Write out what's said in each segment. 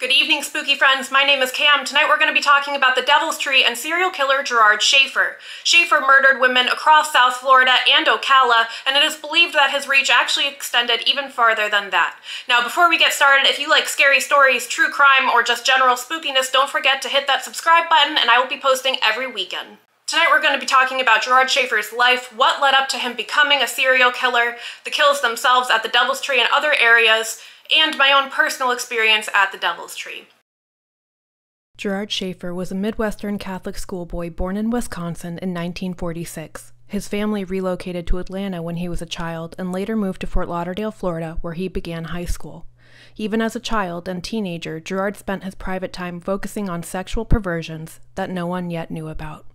Good evening, spooky friends. My name is Cam. Tonight we're going to be talking about the Devil's Tree and serial killer Gerard Schaefer. Schaefer murdered women across South Florida and Ocala, and it is believed that his reach actually extended even farther than that. Now, before we get started, if you like scary stories, true crime, or just general spookiness, don't forget to hit that subscribe button, and I will be posting every weekend. Tonight we're going to be talking about Gerard Schaefer's life, what led up to him becoming a serial killer, the kills themselves at the Devil's Tree and other areas, and my own personal experience at the Devil's Tree. Gerard Schaefer was a Midwestern Catholic schoolboy born in Wisconsin in 1946. His family relocated to Atlanta when he was a child and later moved to Fort Lauderdale, Florida, where he began high school. Even as a child and teenager, Gerard spent his private time focusing on sexual perversions that no one yet knew about.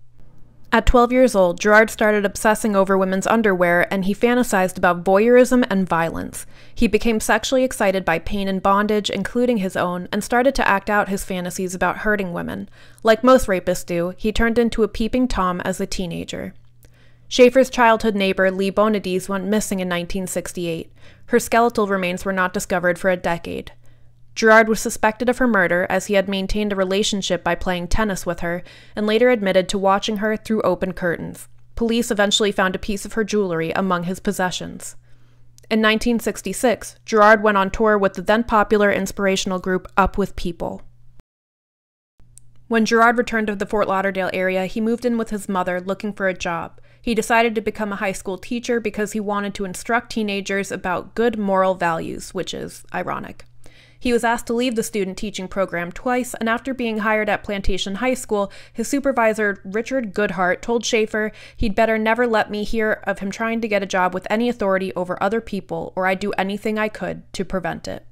At 12 years old, Gerard started obsessing over women's underwear and he fantasized about voyeurism and violence. He became sexually excited by pain and bondage, including his own, and started to act out his fantasies about hurting women. Like most rapists do, he turned into a peeping Tom as a teenager. Schaefer's childhood neighbor, Leigh Bonadies, went missing in 1968. Her skeletal remains were not discovered for a decade. Gerard was suspected of her murder as he had maintained a relationship by playing tennis with her and later admitted to watching her through open curtains. Police eventually found a piece of her jewelry among his possessions. In 1966, Gerard went on tour with the then popular inspirational group Up With People. When Gerard returned to the Fort Lauderdale area, he moved in with his mother looking for a job. He decided to become a high school teacher because he wanted to instruct teenagers about good moral values, which is ironic. He was asked to leave the student teaching program twice, and after being hired at Plantation High School, his supervisor, Richard Goodhart, told Schaefer he'd better never let me hear of him trying to get a job with any authority over other people, or I'd do anything I could to prevent it.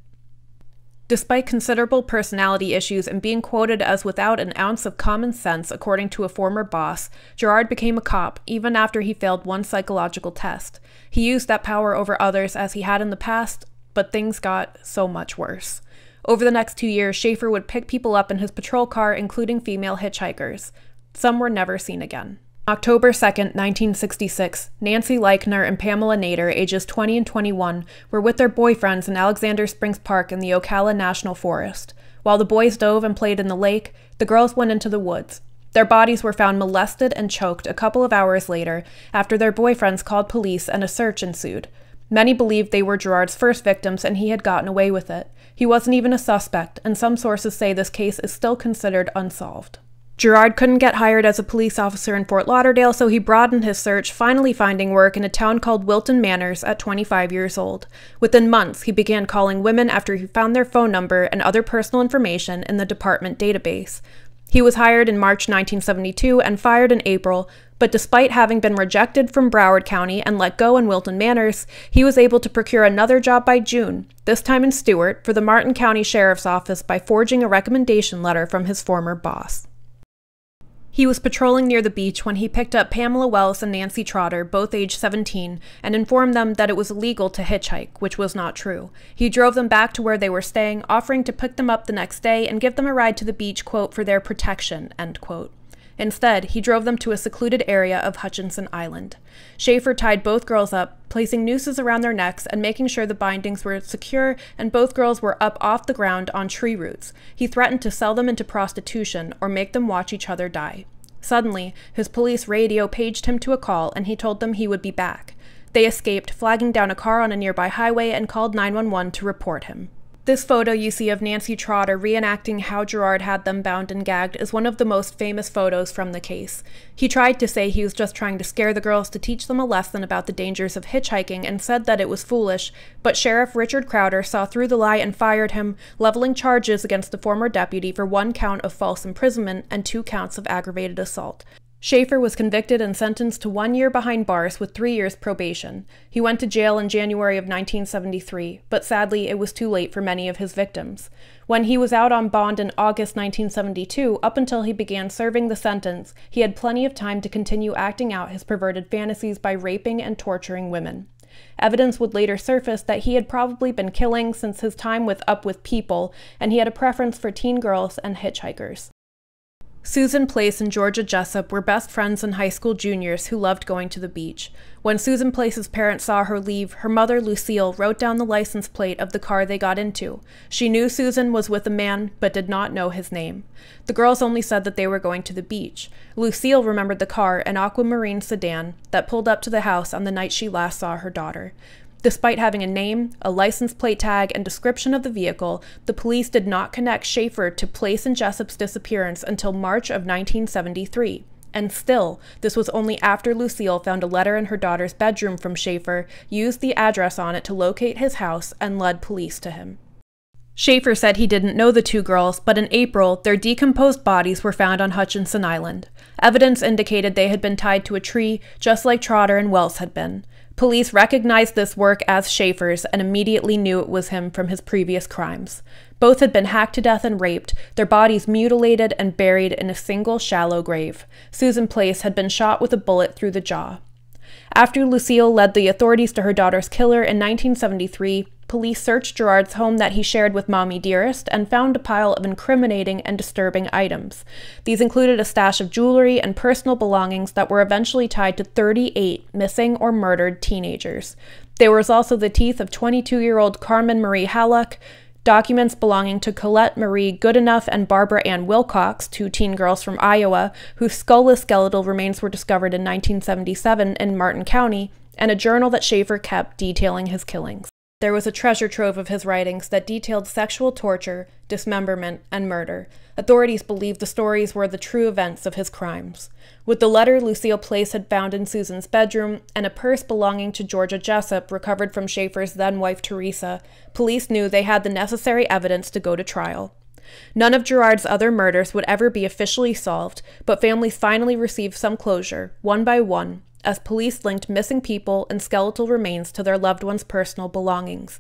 Despite considerable personality issues and being quoted as without an ounce of common sense, according to a former boss, Gerard became a cop even after he failed one psychological test. He used that power over others as he had in the past, but things got so much worse. Over the next two years, Schaefer would pick people up in his patrol car, including female hitchhikers. Some were never seen again. October 2, 1966, Nancy Leichner and Pamela Nater, ages 20 and 21, were with their boyfriends in Alexander Springs Park in the Ocala National Forest. While the boys dove and played in the lake, the girls went into the woods. Their bodies were found molested and choked a couple of hours later after their boyfriends called police and a search ensued. Many believed they were Gerard's first victims and he had gotten away with it. He wasn't even a suspect, and some sources say this case is still considered unsolved. Gerard couldn't get hired as a police officer in Fort Lauderdale, so he broadened his search, finally finding work in a town called Wilton Manors at 25 years old. Within months, he began calling women after he found their phone number and other personal information in the department database. He was hired in March 1972 and fired in April, but despite having been rejected from Broward County and let go in Wilton Manors, he was able to procure another job by June, this time in Stuart, for the Martin County Sheriff's Office by forging a recommendation letter from his former boss. He was patrolling near the beach when he picked up Pamela Wells and Nancy Trotter, both age 17, and informed them that it was illegal to hitchhike, which was not true. He drove them back to where they were staying, offering to pick them up the next day and give them a ride to the beach, quote, for their protection, end quote. Instead, he drove them to a secluded area of Hutchinson Island. Schaefer tied both girls up, placing nooses around their necks and making sure the bindings were secure and both girls were up off the ground on tree roots. He threatened to sell them into prostitution or make them watch each other die. Suddenly, his police radio paged him to a call and he told them he would be back. They escaped, flagging down a car on a nearby highway and called 911 to report him. This photo you see of Nancy Trotter reenacting how Gerard had them bound and gagged is one of the most famous photos from the case. He tried to say he was just trying to scare the girls to teach them a lesson about the dangers of hitchhiking and said that it was foolish, but Sheriff Richard Crowder saw through the lie and fired him, leveling charges against the former deputy for one count of false imprisonment and two counts of aggravated assault. Schaefer was convicted and sentenced to one year behind bars with three years probation. He went to jail in January of 1973, but sadly it was too late for many of his victims. When he was out on bond in August 1972, up until he began serving the sentence, he had plenty of time to continue acting out his perverted fantasies by raping and torturing women. Evidence would later surface that he had probably been killing since his time with Up With People, and he had a preference for teen girls and hitchhikers. Susan Place and Georgia Jessup were best friends and high school juniors who loved going to the beach. When Susan Place's parents saw her leave, her mother, Lucille, wrote down the license plate of the car they got into. She knew Susan was with a man, but did not know his name. The girls only said that they were going to the beach. Lucille remembered the car, an aquamarine sedan, that pulled up to the house on the night she last saw her daughter. Despite having a name, a license plate tag, and description of the vehicle, the police did not connect Schaefer to Place and Jessup's disappearance until March of 1973. And still, this was only after Lucille found a letter in her daughter's bedroom from Schaefer, used the address on it to locate his house, and led police to him. Schaefer said he didn't know the two girls, but in April, their decomposed bodies were found on Hutchinson Island. Evidence indicated they had been tied to a tree, just like Trotter and Wells had been. Police recognized this work as Schaefer's and immediately knew it was him from his previous crimes. Both had been hacked to death and raped, their bodies mutilated and buried in a single shallow grave. Susan Place had been shot with a bullet through the jaw. After Lucille led the authorities to her daughter's killer in 1973, police searched Gerard's home that he shared with Mommy Dearest and found a pile of incriminating and disturbing items. These included a stash of jewelry and personal belongings that were eventually tied to 38 missing or murdered teenagers. There was also the teeth of 22 year old Carmen Marie Hallock, documents belonging to Colette Marie Goodenough and Barbara Ann Wilcox, two teen girls from Iowa, whose skullless skeletal remains were discovered in 1977 in Martin County, and a journal that Schaefer kept detailing his killings. There was a treasure trove of his writings that detailed sexual torture, dismemberment, and murder. Authorities believed the stories were the true events of his crimes. With the letter Lucille Place had found in Susan's bedroom and a purse belonging to Georgia Jessup recovered from Schaefer's then wife Teresa, police knew they had the necessary evidence to go to trial. None of Gerard's other murders would ever be officially solved, but families finally received some closure, one by one, as police linked missing people and skeletal remains to their loved ones' personal belongings.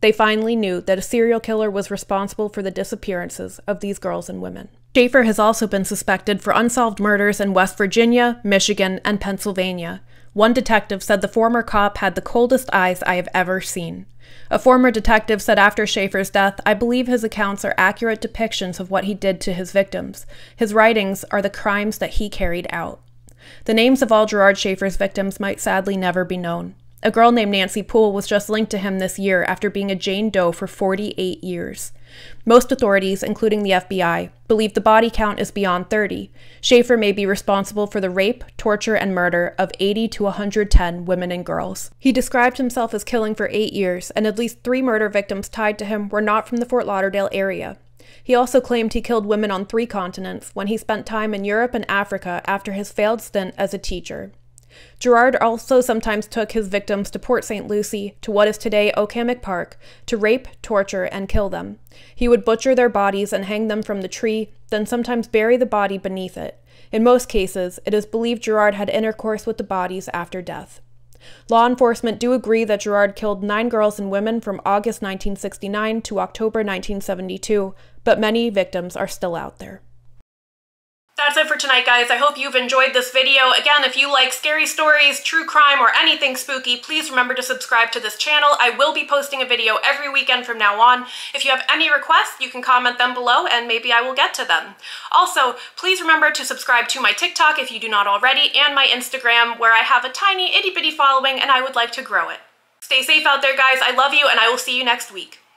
They finally knew that a serial killer was responsible for the disappearances of these girls and women. Schaefer has also been suspected for unsolved murders in West Virginia, Michigan, and Pennsylvania. One detective said the former cop had the coldest eyes I have ever seen. A former detective said after Schaefer's death, I believe his accounts are accurate depictions of what he did to his victims. His writings are the crimes that he carried out. The names of all Gerard Schaefer's victims might sadly never be known. A girl named Nancy Poole was just linked to him this year after being a Jane Doe for 48 years. Most authorities, including the FBI, believe the body count is beyond 30. Schaefer may be responsible for the rape, torture, and murder of 80 to 110 women and girls. He described himself as killing for eight years, and at least three murder victims tied to him were not from the Fort Lauderdale area. He also claimed he killed women on three continents when he spent time in Europe and Africa after his failed stint as a teacher. Gerard also sometimes took his victims to Port St. Lucie, to what is today Oak Hammock Park, to rape, torture, and kill them. He would butcher their bodies and hang them from the tree, then sometimes bury the body beneath it. In most cases, it is believed Gerard had intercourse with the bodies after death. Law enforcement do agree that Gerard killed nine girls and women from August 1969 to October 1972, but many victims are still out there. That's it for tonight, guys. I hope you've enjoyed this video. Again, if you like scary stories, true crime, or anything spooky, please remember to subscribe to this channel. I will be posting a video every weekend from now on. If you have any requests, you can comment them below and maybe I will get to them. Also, please remember to subscribe to my TikTok if you do not already, and my Instagram, where I have a tiny itty bitty following and I would like to grow it. Stay safe out there, guys. I love you, and I will see you next week.